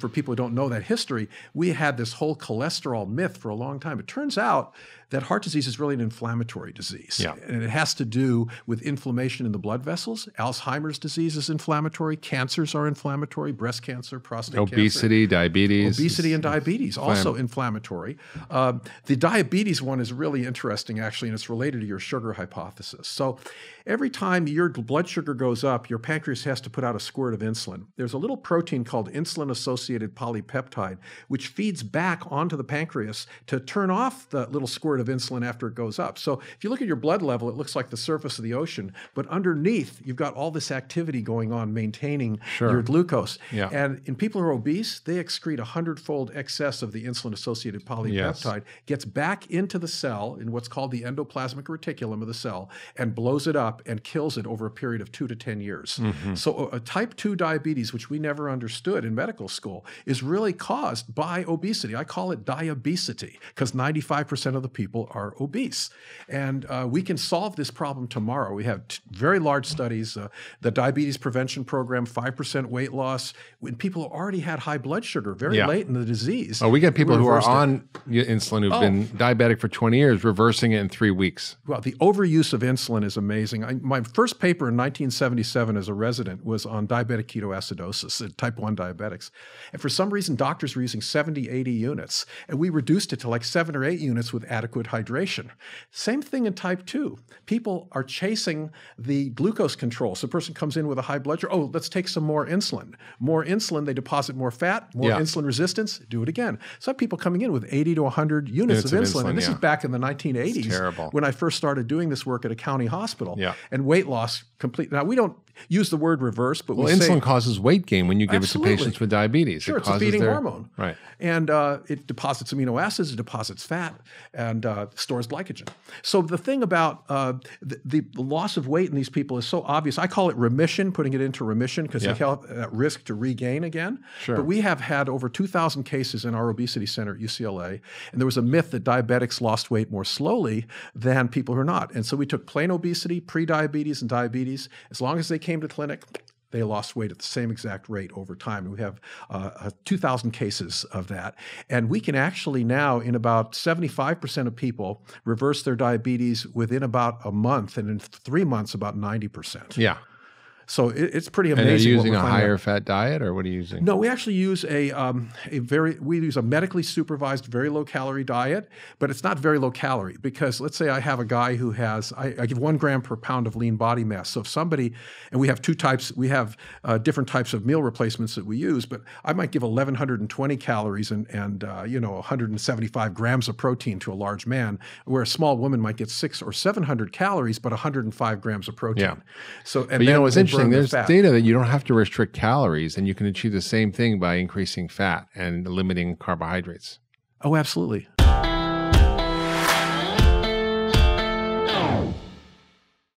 for people who don't know that history, we had this whole cholesterol myth for a long time. It turns out that heart disease is really an inflammatory disease. Yeah. And it has to do with inflammation in the blood vessels. Alzheimer's disease is inflammatory. Cancers are inflammatory. Breast cancer, prostate Obesity, cancer. diabetes. Obesity and diabetes, also inflammatory. Um, the diabetes one is really interesting, actually, and it's related to your sugar hypothesis. So every time your blood sugar goes up, your pancreas has to put out a squirt of insulin. There's a little protein called insulin associated polypeptide, which feeds back onto the pancreas to turn off the little squirt of insulin after it goes up. So if you look at your blood level, it looks like the surface of the ocean, but underneath, you've got all this activity going on maintaining Sure. your glucose. Yeah. And in people who are obese, they excrete a hundredfold excess of the insulin associated polypeptide, gets back into the cell in what's called the endoplasmic reticulum of the cell, and blows it up and kills it over a period of two to 10 years. Mm-hmm. So, a, a type 2 diabetes, which we never understood in medical school, is really caused by obesity. I call it diabesity because 95% of the people are obese. And uh, we can solve this problem tomorrow. We have very large studies, uh, the diabetes prevention program, 5% weight loss, when people who already had high blood sugar very Yeah. late in the disease. Oh, we get people who are reversed it. on insulin who've Oh. been diabetic for 20 years, reversing it in three weeks. Well, the overuse of insulin is amazing. I, my first paper in 1977 as a resident was on diabetic ketoacidosis, uh, type 1 diabetics. And for some reason, doctors were using 70, 80 units, and we reduced it to like seven or eight units with adequate hydration. Same thing in type 2. People are chasing the glucose control. So a person comes in with a high blood sugar, oh, let's take some more insulin. More insulin, they deposit more fat, more Yeah. insulin resistance, do it again. So I have people coming in with 80 to 100 units, Units of of insulin. insulin, and this yeah. is back in the 1980s terrible. when I first started doing this work at a county hospital. Yeah. And weight loss complete. Now we don't use the word reverse, but Well, we insulin say causes weight gain when you give Absolutely. it to patients with diabetes. Sure, it it's a causes feeding their- hormone. Right. and uh, it deposits amino acids, it deposits fat, and uh, stores glycogen. So the thing about uh, the, the loss of weight in these people is so obvious. I call it remission, putting it into remission because Yeah. they have at risk to regain again. Sure. But we have had over 2,000 cases in our obesity center at UCLA, and there was a myth that diabetics lost weight more slowly than people who are not. And so we took plain obesity, pre-diabetes, and diabetes. As long as they came to clinic, they lost weight at the same exact rate over time. We have uh, uh, 2,000 cases of that. And we can actually now, in about 75% of people, reverse their diabetes within about a month, and in three months, about 90%. Yeah. So it, it's pretty And amazing. are you using a finding out. higher fat diet or what are you using? No, we actually use a um, a very we use a medically supervised, very low calorie diet, but it's not very low calorie because let's say I have a guy who has I, I give one gram per pound of lean body mass. So if somebody and we have two types, we have uh, different types of meal replacements that we use, but I might give 1120 calories and and uh, you know 175 grams of protein to a large man, where a small woman might get six or 700 calories but 105 grams of protein. Yeah. So and But you know what's interesting? There's fat. data that you don't have to restrict calories and you can achieve the same thing by increasing fat and limiting carbohydrates. Oh, absolutely.